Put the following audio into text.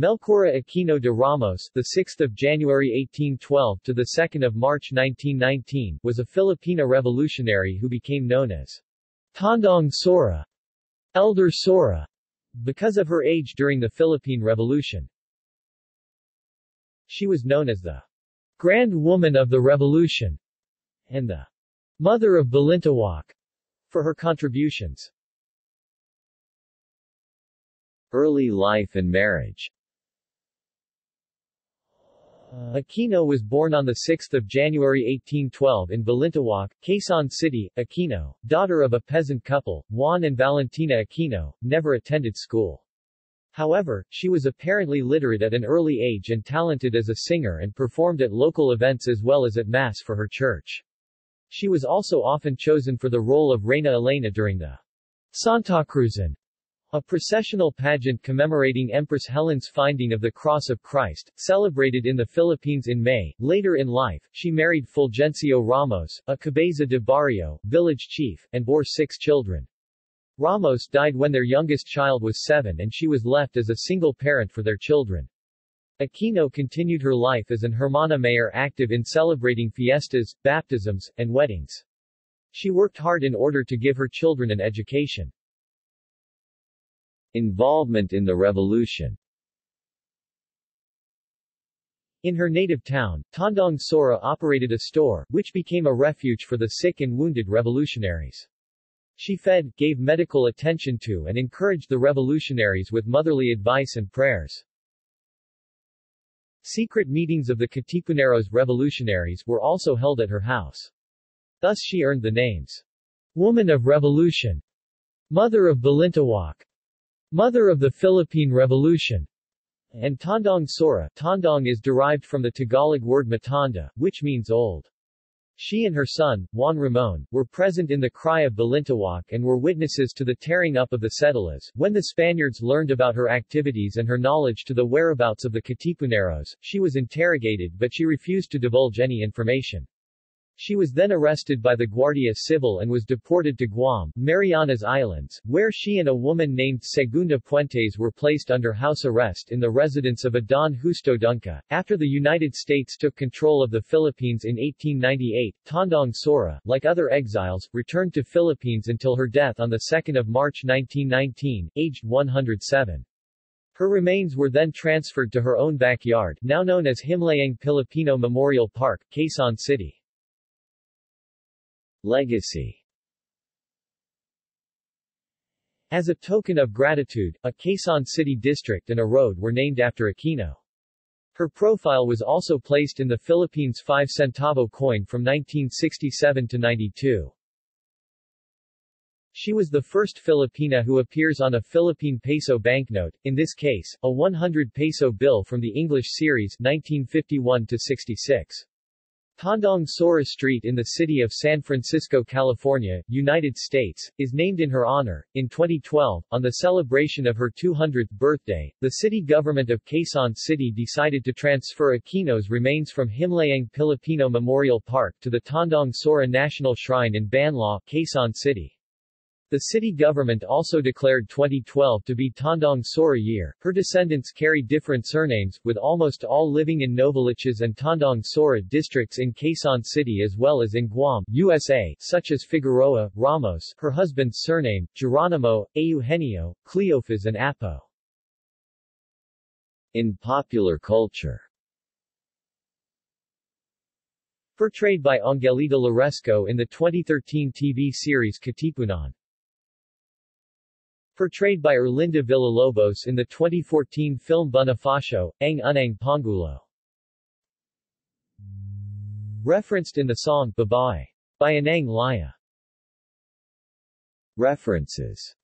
Melchora Aquino de Ramos, the 6th of January 1812 to the 2nd of March 1919, was a Filipina revolutionary who became known as Tandang Sora, Elder Sora, because of her age during the Philippine Revolution. She was known as the Grand Woman of the Revolution and the Mother of Balintawak for her contributions. Early life and marriage Aquino was born on 6 January 1812 in Balintawak, Quezon City, Aquino, daughter of a peasant couple, Juan and Valentina Aquino, never attended school. However, she was apparently literate at an early age and talented as a singer and performed at local events as well as at Mass for her church. She was also often chosen for the role of Reina Elena during the Santa Cruzan a processional pageant commemorating Empress Helen's finding of the Cross of Christ, celebrated in the Philippines in May. Later in life, she married Fulgencio Ramos, a cabeza de barrio, village chief, and bore six children. Ramos died when their youngest child was seven and she was left as a single parent for their children. Aquino continued her life as an Hermana Mayor active in celebrating fiestas, baptisms, and weddings. She worked hard in order to give her children an education. Involvement in the revolution in her native town, Tandang Sora operated a store, which became a refuge for the sick and wounded revolutionaries. She fed, gave medical attention to and encouraged the revolutionaries with motherly advice and prayers. Secret meetings of the Katipuneros revolutionaries were also held at her house. Thus she earned the names Woman of Revolution, Mother of Balintawak, Mother of the Philippine Revolution, and Tandang Sora. Tandang is derived from the Tagalog word matanda, which means old. She and her son, Juan Ramos, were present in the cry of Balintawak and were witnesses to the tearing up of the cédulas. When the Spaniards learned about her activities and her knowledge to the whereabouts of the Katipuneros, she was interrogated but she refused to divulge any information. She was then arrested by the Guardia Civil and was deported to Guam, Marianas Islands, where she and a woman named Segunda Puentes were placed under house arrest in the residence of a Don Justo Dungca. After the United States took control of the Philippines in 1898, Tandang Sora, like other exiles, returned to Philippines until her death on 2 March 1919, aged 107. Her remains were then transferred to her own backyard, now known as Himlayang Pilipino Memorial Park, Quezon City. Legacy As a token of gratitude, a Quezon City district and a road were named after Aquino. Her profile was also placed in the Philippines 5 centavo coin from 1967 to 92. She was the first Filipina who appears on a Philippine peso banknote, in this case, a 100 peso bill from the English series 1951 to 66. Tandang Sora Street in the city of San Francisco, California, United States, is named in her honor. In 2012, on the celebration of her 200th birthday, the city government of Quezon City decided to transfer Aquino's remains from Himlayang Pilipino Memorial Park to the Tandang Sora National Shrine in Banlat, Quezon City. The city government also declared 2012 to be Tandang Sora year. Her descendants carry different surnames, with almost all living in Novaliches and Tandang Sora districts in Quezon City as well as in Guam, USA, such as Figueroa, Ramos, her husband's surname, Geronimo, Eugenio, Cleofas and Apo. In popular culture Portrayed by Angelita Loresco in the 2013 TV series Katipunan portrayed by Erlinda Villalobos in the 2014 film Bonifacio, Ang Unang Pangulo. Referenced in the song Babae by Inang Laya. References